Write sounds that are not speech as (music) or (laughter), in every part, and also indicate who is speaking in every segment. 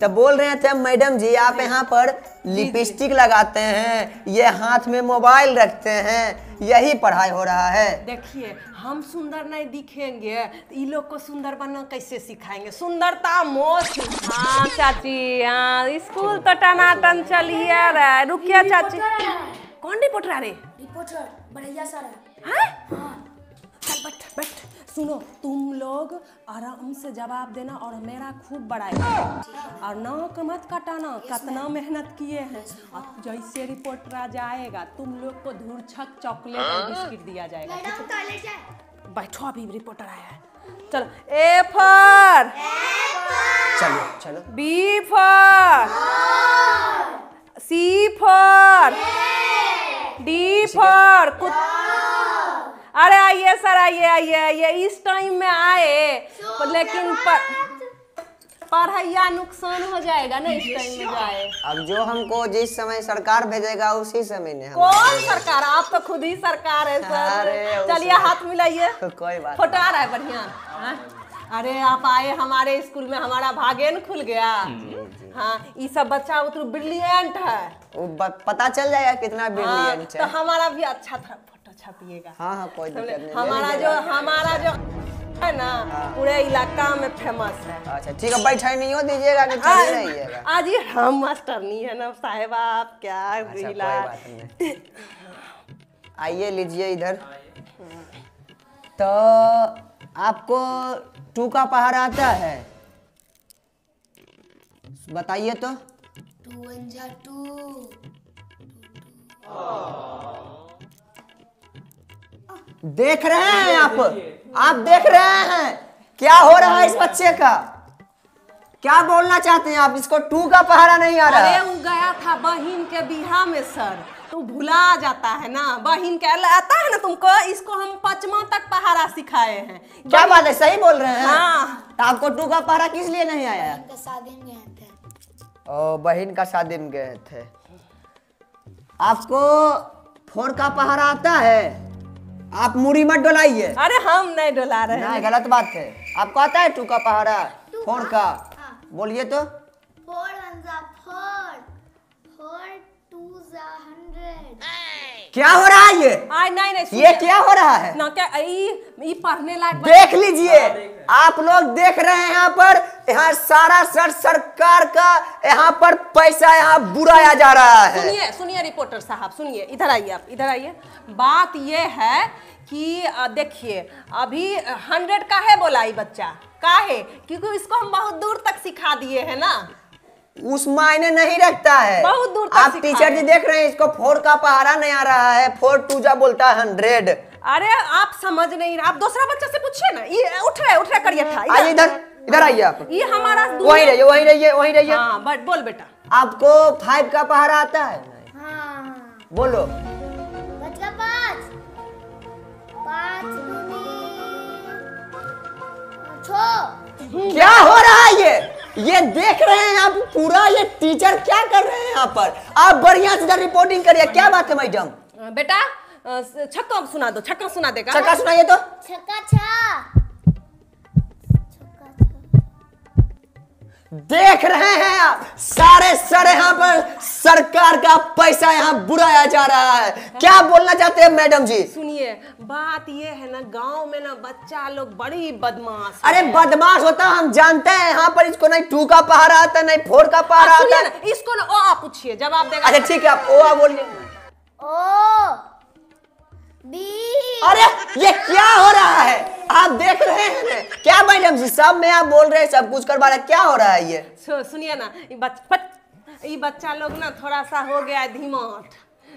Speaker 1: तो बोल रहे थे मैडम जी आप यहाँ पर लिपस्टिक लगाते हैं ये हाथ में मोबाइल रखते हैं यही पढ़ाई हो रहा है।
Speaker 2: देखिए हम सुंदर नहीं दिखेंगे तो ई लोग को सुंदर बनना कैसे सिखाएँगे? सुंदरता मोस्ट हाँ चाची हाँ स्कूल तो टनाटन चलिए रुकिए चाची। कौन रिपोर्टर रे?
Speaker 3: रिपोर्टर बढ़िया सर। है
Speaker 2: हैं? सुनो तुम लोग आराम से जवाब देना और मेरा खूब बड़ाई। और नाक मत कटाना कितना मेहनत किए हैं। और जैसे रिपोर्टर आ जाएगा तुम लोग को धूर्छक चॉकलेट और बिस्किट दिया जाएगा बैठो अभी रिपोर्टर आया है। चलो ए फॉर।
Speaker 1: चलो चलो।
Speaker 2: B for. C for. D for. कुत अरे आइए सर आइए आइए आइए। इस टाइम में आए। लेकिन पर पढ़ाइया नुकसान हो जाएगा ना इस टाइम में जाए।
Speaker 1: अब जो हमको जिस समय सरकार भेजेगा उसी समय ने
Speaker 2: कौन सरकार? आप तो खुद ही सरकार है सर। चलिए हाथ मिलाइए। (laughs)
Speaker 1: कोई बात
Speaker 2: फ़ोटो आ रहा है बढ़िया। हाँ? अरे आप आए हमारे स्कूल में हमारा भागेन खुल गया। हाँ ये सब बच्चा उतना ब्रिलियंट है।
Speaker 1: पता चल जाएगा कितना
Speaker 2: हाँ,
Speaker 1: ब्रिलियंट
Speaker 2: तो हमारा भी अच्छा था। छपिएगा।
Speaker 1: हाँ हाँ कोई दिक्कत नहीं
Speaker 2: हमारा जो हमारा जो है ना पूरे इलाका में फ़ेमस है।
Speaker 1: अच्छा ठीक है बैठे नहीं हो दीजिएगा कि चले रहिएगा।
Speaker 2: आज ये हम मास्टर नहीं है ना साहेबा आप क्या
Speaker 1: अच्छा बात नहीं। आइए लीजिए इधर। तो आपको टू का पहाड़ आता है? बताइए तो।
Speaker 3: टू वन जा टू।
Speaker 1: देख रहे हैं आप? आप देख रहे हैं? क्या हो रहा है इस बच्चे का? क्या बोलना चाहते हैं आप? इसको टू का पहाड़ा नहीं आ रहा?
Speaker 2: अरे वो गया था बहन के बिहा में सर। तो भुला जाता है ना? बहन के आता है ना तुमको? इसको हम पचमा तक पहाड़ा सिखाए हैं।
Speaker 1: क्या बात है? सही बोल रहे हैं?
Speaker 2: हाँ।
Speaker 1: तो आपको टू का पहाड़ा किस लिए नहीं आया?
Speaker 3: शादी में गए थे।
Speaker 1: ओ बहन का शादी में गए थे। आपको फोर का पहाड़ा आता है? आप मुड़ी मत डोलाइए।
Speaker 2: अरे हम नहीं डोला रहे
Speaker 1: नहीं गलत बात है। आपको आता है टू का पहाड़ा फोर का।
Speaker 3: हाँ।
Speaker 1: बोलिए तो।
Speaker 3: Four four four two hundred
Speaker 1: क्या हो रहा है ये
Speaker 2: आई नहीं नहीं
Speaker 1: ये
Speaker 2: सुनिए।
Speaker 1: क्या हो रहा है?
Speaker 2: ना क्या ई पढ़ने लायक
Speaker 1: देख लीजिए आप लोग देख रहे हैं यहाँ पर यहाँ सारा सर सरकार का यहाँ पर पैसा यहाँ बुराया जा रहा है।
Speaker 2: सुनिए सुनिए रिपोर्टर साहब सुनिए इधर आइए आप इधर आइए। बात ये है कि देखिए अभी हंड्रेड का है बोला ये बच्चा का है? क्योंकि इसको हम बहुत दूर तक सिखा दिए है ना।
Speaker 1: उस मायने नहीं रखता है।
Speaker 2: बहुत दूर
Speaker 1: आप टीचर जी देख रहे हैं इसको फोर का पहाड़ा नहीं आ रहा है फोर टू जा बोलता है हंड्रेड।
Speaker 2: अरे आप समझ नहीं रहे। आप दूसरा बच्चा से पूछिए ना। ये उठ रहे उठ रहे करिए था।
Speaker 1: आइए इधर इधर आइए आप।
Speaker 2: ये हमारा
Speaker 1: वही रहिए वही रहिए वही रहिए।
Speaker 2: हाँ बट बोल बेटा।
Speaker 1: आपको फाइव का पहाड़ा आता है?
Speaker 3: हाँ।
Speaker 1: बोलो।
Speaker 3: बच पाँच। पाँच
Speaker 1: क्या है ये देख रहे हैं आप पूरा ये टीचर क्या कर रहे हैं यहाँ पर? आप बढ़िया से रिपोर्टिंग करिए क्या बात है मैडम
Speaker 2: बेटा छक्का सुना दो छक्का सुना देगा
Speaker 1: छक्का सुनाइए तो।
Speaker 3: छक्का छः।
Speaker 1: देख रहे हैं आप। सारे सर यहाँ पर सरकार का पैसा यहाँ बुराया जा रहा है। क्या बोलना चाहते हैं मैडम जी?
Speaker 2: सुनिए बात ये है ना गाँव में ना बच्चा लोग बड़ी बदमाश
Speaker 1: अरे बदमाश होता हम जानते हैं यहाँ पर इसको नहीं टू का पहाड़ा आता नहीं फोर का पहाड़ा आता। है
Speaker 2: ना इसको ना ओ आप पूछिए जवाब देगा।
Speaker 1: अच्छा ठीक है आप ओ आ बोलिए।
Speaker 3: ओ
Speaker 1: अरे ये क्या हो रहा है? आप देख रहे हैं ना? क्या मैडम जी सब में आप बोल रहे हैं सब कुछ करवा रहे क्या हो रहा है ये?
Speaker 2: सुनिए ना ये बच्चा लोग ना थोड़ा सा हो गया है धीमाट।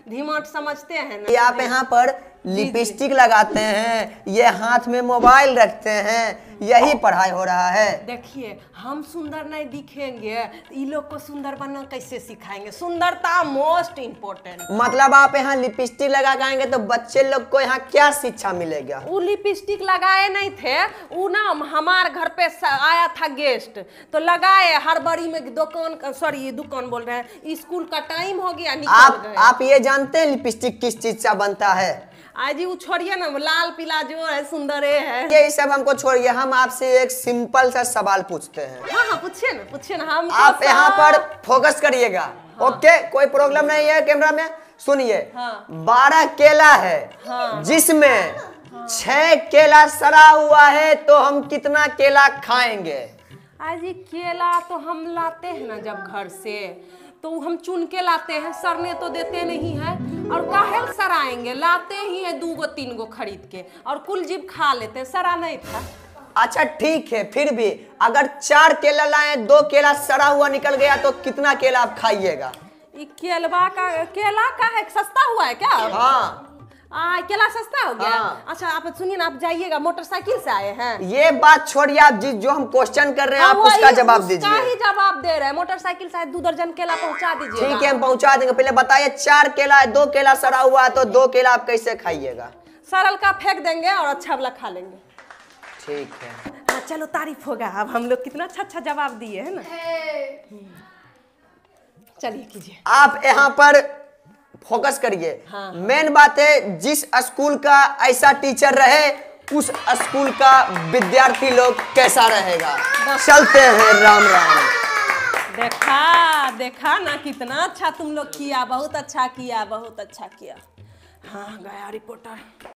Speaker 2: धीमाट समझते हैं ना?
Speaker 1: आप यहाँ पर लिपस्टिक लगाते हैं ये हाथ में मोबाइल रखते हैं यही पढ़ाई हो रहा है।
Speaker 2: देखिए हम सुंदर नहीं दिखेंगे तो ये लोग को सुंदर बनना कैसे सिखाएँगे? सुंदरता मोस्ट इम्पोर्टेंट
Speaker 1: मतलब आप यहाँ लिपस्टिक लगा के आएँगे तो बच्चे लोग को यहाँ क्या शिक्षा मिलेगा?
Speaker 2: वो लिपस्टिक लगाए नहीं थे वो ना हमारे घर पे आया था गेस्ट तो लगाए हड़बड़ी में दुकान सॉरी दुकान बोल रहे हैं स्कूल का टाइम हो गया निकल
Speaker 1: आप
Speaker 2: गए।
Speaker 1: आप ये जानते हैं लिपस्टिक किस चीज़ का बनता है?
Speaker 2: आज वो छोड़िए ना लाल पीला जो है सुंदर है।
Speaker 1: ये सब हमको छोड़िए हम आपसे एक सिंपल सा सवाल पूछते हैं।
Speaker 2: हाँ हाँ पूछिए ना पूछिए ना हम
Speaker 1: आप यहाँ पर फोकस करिएगा ओके कोई प्रॉब्लम नहीं है कैमरा में? सुनिए।
Speaker 2: हाँ।
Speaker 1: बारह केला है जिसमें छह केला सड़ा हुआ है तो हम कितना केला खाएँगे?
Speaker 2: आज ये केला तो हम लाते हैं ना जब घर से। तो हम चुन के लाते हैं। सरने तो देते नहीं है। और काहे सराएँगे लाते ही है दू गो तीन गो खरीद के। और कुल जीव खा लेते हैं। सरा नहीं था।
Speaker 1: अच्छा ठीक है फिर भी अगर चार केला लाए दो केला सड़ा हुआ निकल गया तो कितना केला आप खाइएगा?
Speaker 2: केलवा का केला का है? सस्ता हुआ है क्या?
Speaker 1: हाँ।
Speaker 2: आ केला सस्ता हो गया?
Speaker 1: हाँ।
Speaker 2: अच्छा आप सुनिए ना आप जाइएगा मोटरसाइकिल से आए हैं।
Speaker 1: ये बात छोड़िए आप जिस जो हम क्वेश्चन कर रहे हैं
Speaker 2: हाँ,
Speaker 1: आप उसका
Speaker 2: वही
Speaker 1: जवाब
Speaker 2: उसका
Speaker 1: दीजिए
Speaker 2: ही जवाब दे रहे हैं। मोटरसाइकिल से दो दर्जन केला पहुँचा दीजिए
Speaker 1: ठीक है हम पहुँचा देंगे। पहले बताइए चार केला है दो केला सड़ा हुआ है तो दो केला आप कैसे खाइएगा?
Speaker 2: सरल का फेंक देंगे और अच्छा वाला खा लेंगे।
Speaker 1: ठीक है।
Speaker 2: हाँ चलो तारीफ़ होगा। अब हम लोग कितना अच्छा अच्छा जवाब दिए है ना? चलिए कीजिए।
Speaker 1: आप यहाँ पर फोकस करिए।
Speaker 2: हाँ।
Speaker 1: मेन बात है जिस स्कूल का ऐसा टीचर रहे उस स्कूल का विद्यार्थी लोग कैसा रहेगा? चलते हैं राम राम।
Speaker 2: देखा देखा ना कितना अच्छा तुम लोग किया बहुत अच्छा किया बहुत अच्छा किया। हाँ गया रिपोर्टर।